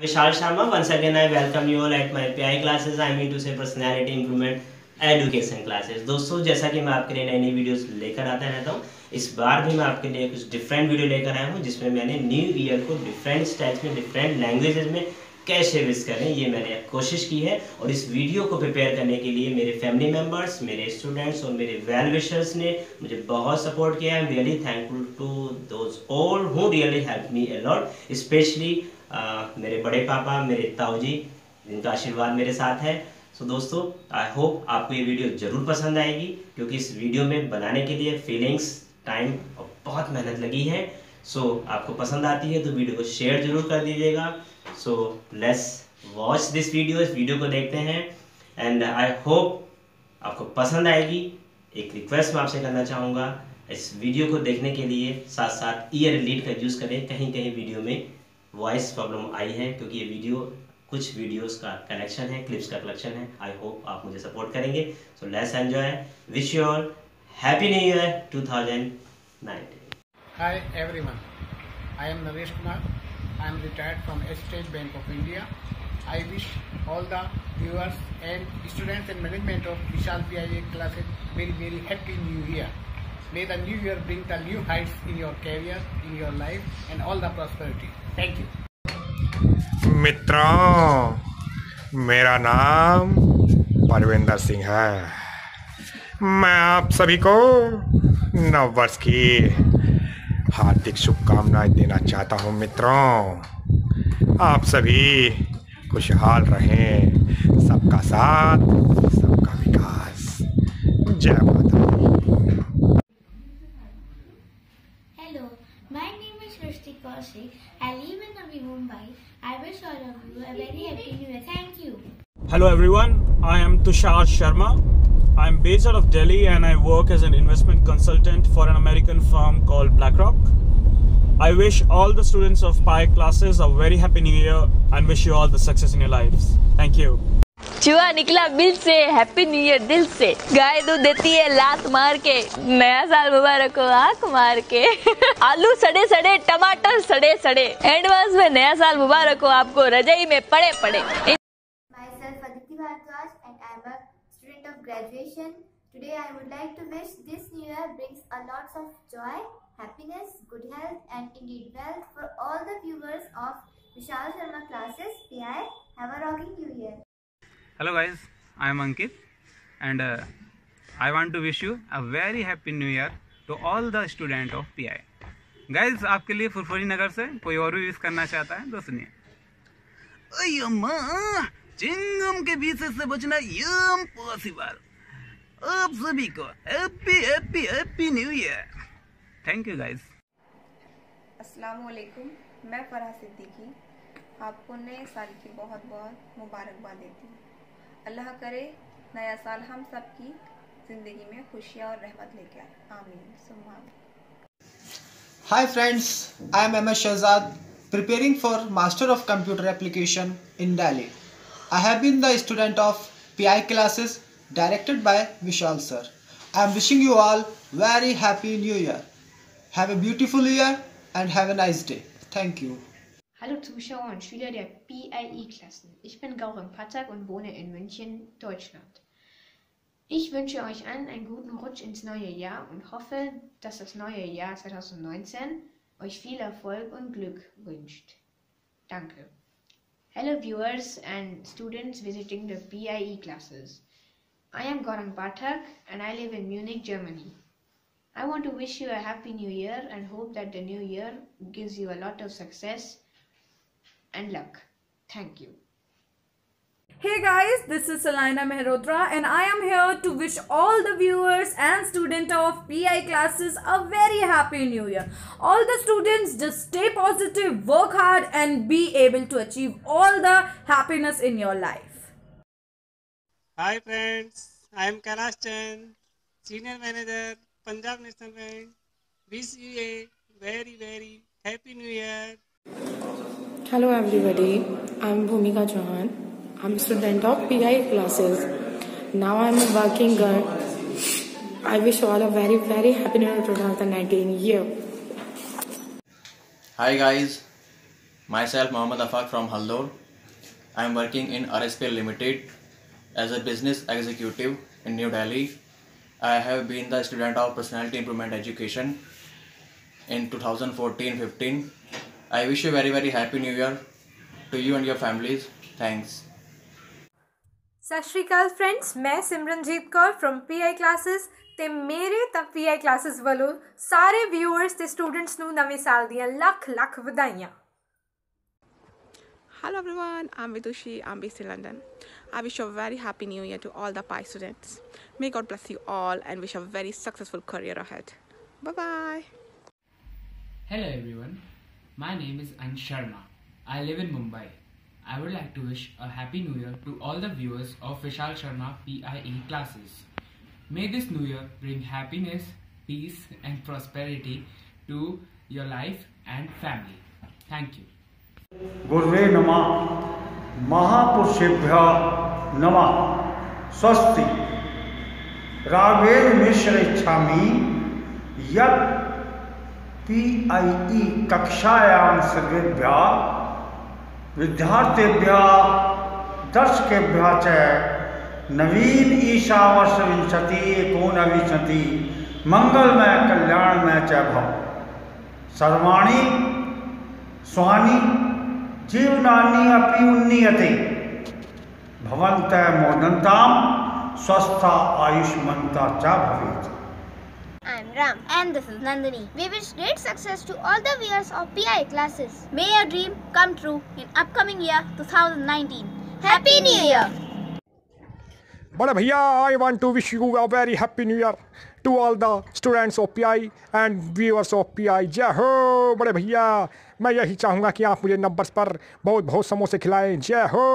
Vishal Sharma. Once again, I welcome you all at my PI classes. I mean to say personality improvement education classes दोस्तों जैसा कि मैं आपके लिए नई नई वीडियोस लेकर आता रहता हूँ इस बार भी मैं आपके लिए कुछ डिफरेंट वीडियो लेकर आया हूँ जिसमें मैंने न्यू ईयर को डिफरेंट स्टाइल्स में डिफरेंट लैंग्वेजेस में कैसे विश करें ये मैंने कोशिश की है और इस वीडियो को प्रिपेयर करने के लिए मेरे फैमिली मेंबर्स मेरे स्टूडेंट्स और मेरे वेल विशर्स ने मुझे बहुत सपोर्ट किया I am really thankful to those all who really help me a lot specially मेरे बड़े पापा मेरे ताऊ जी जिनका आशीर्वाद मेरे साथ है। सो so, दोस्तों आई होप आपको ये वीडियो ज़रूर पसंद आएगी क्योंकि इस वीडियो में बनाने के लिए फीलिंग्स टाइम और बहुत मेहनत लगी है। सो so, आपको पसंद आती है तो वीडियो को शेयर ज़रूर कर दीजिएगा। So let's watch this video इस वीडियो को देखते हैं। एंड आई होप आपको पसंद आएगी। एक रिक्वेस्ट मैं आपसे करना चाहूँगा इस वीडियो को देखने के लिए साथ साथ ईयर लीड का यूज़ करें कहीं कहीं वीडियो में। वॉइस प्रॉब्लम आई है, क्योंकि ये वीडियो कुछ वीडियोस का कनेक्शन है क्लिप्स का कलेक्शन है। आई होप आप मुझे सपोर्ट करेंगे। So let's enjoy wish you all happy new year 2019 hi everyone I am Naresh Kumar I am retired from State Bank of India I wish all the viewers and students and management of Vishal P I classes very very happy new year May the new year bring the new heights in your career, in your life and all the prosperity. Thank you. मित्रों मेरा नाम परविंदर सिंह है मैं आप सभी को नव वर्ष की हार्दिक शुभकामनाएँ देना चाहता हूँ मित्रों आप सभी खुशहाल रहें सबका साथ सबका विकास जय माता Kaushik. I live in Navi Mumbai. I wish all of you a very happy new year. Thank you. Hello everyone, I am Tushar Sharma. I am based out of Delhi and I work as an investment consultant for an American firm called BlackRock. I wish all the students of PI classes a very happy new year and wish you all the success in your lives. Thank you. चूहा निकला bill से happy new year दिल से गाय दूध देती है लात मार के नया साल मुबारक हो आँख मार के आलू सड़े सड़े टमाटर सड़े सड़े एडवांस में नया साल मुबारक हो आपको रजाई में पड़े पड़े graduation. Today I would like to wish this new year brings a lots of joy, happiness, good health and indeed wealth for all the viewers of Vishal Sharma classes. PI, have a rocking new year. Guys, I am Ankit and uh, I want to wish you a very happy new year to all the student of PI. Guys आपके लिए फुरफुरी नगर से कोई और भी wish करना चाहता है तो सुनिए। चिंगम के बीच से बचना इम्पॉसिबल आप सभी को happy happy happy new year thank you guys अस्सलाम वालेकुम मैं फरहा सिद्दीकी आपको नए साल की बहुत बहुत मुबारकबाद देती हूँ। अल्लाह करे, नया साल हम सब की ज़िंदगी में खुशियाँ और रहमत लेके आए। आमीन। सुमाम। Hi friends I am M S Shahzad preparing for master of computer application in Delhi I have been the student of P I classes directed by Vishal sir I am wishing you all very happy new year have a beautiful year and have a nice day thank you Hallo Zuschauer und Schüler der PIE-Klassen. Ich bin Gaurang Patak und wohne in München, Deutschland. Ich wünsche euch allen einen guten Rutsch ins neue Jahr und hoffe, dass das neue Jahr 2019 euch viel Erfolg und Glück wünscht. Danke. Hello viewers and students visiting the PIE classes. I am Gaurang Pathak and I live in Munich, Germany. I want to wish you a happy new year and hope that the new year gives you a lot of success and luck. Thank you. Hey guys, this is Salina Mehrotra and I am here to wish all the viewers and students of PI classes a very happy new year. All the students just stay positive, work hard and be able to achieve all the happiness in your life. Hi friends, I am Kailash Chand, Senior Manager, Punjab National Bank. Wish you a very very happy new year. Hello everybody, I'm Bhumika Chauhan. I'm a student of PI classes. Now I'm a working girl. I wish all a very very happy new year 2019 year. Hi guys, Myself, Mohammad Afaq from Haldor. I am working in RSPL Limited as a business executive in New Delhi. I have been the student of Personality Improvement Education in 2014-15. I wish you very very happy new year to you and your families. Thanks. ਸਤਿ ਸ਼੍ਰੀ ਅਕਾਲ friends ਮੈਂ Simranjeet Kaur from PI classes ਤੇ ਮੇਰੇ ਤਾਂ PI classes ਵੱਲੋਂ ਸਾਰੇ viewers ਤੇ students ਨੂੰ ਨਵੇਂ ਸਾਲ ਦੀਆਂ ਲੱਖ ਲੱਖ ਵਧਾਈਆਂ Hello everyone, I'm Vidushi. I'm based in London. I wish you a very happy new year to all the PI students. May God bless you all and wish a very successful career ahead. Bye bye. Hello everyone, my name is Ansh Sharma. I live in Mumbai. I would like to wish a happy new year to all the viewers of Vishal Sharma PIE classes. May this new year bring happiness, peace and prosperity to your life and family. Thank you. Gurve Nama Mahapurushebhya Nama Swasti Raghvev Mishra Chami Yat P I कक्षायां सर्वेभ्यः विद्यार्थिभ्यः, दर्शकेभ्यः च नवीन ईशावर्ष विंशति एकोनविंशति मंगलमय, कल्याणमय च भव। सर्वाणि स्वानि जीवनानि अपि उन्नीयते। भवन्तः मोदन्तां स्वस्था आयुष्मन्ता च भवेत्। Ram and this is Nandini. We wish great success to all the viewers of PI classes. May your dream come true in upcoming year 2019. Happy New Year! बड़े भैया I want to wish you a very happy new year to all the students of PI and viewers of PI जय हो बड़े भैया मैं यही चाहूँगा कि आप मुझे नंबर्स पर बहुत बहुत समोसे खिलाएँ जय हो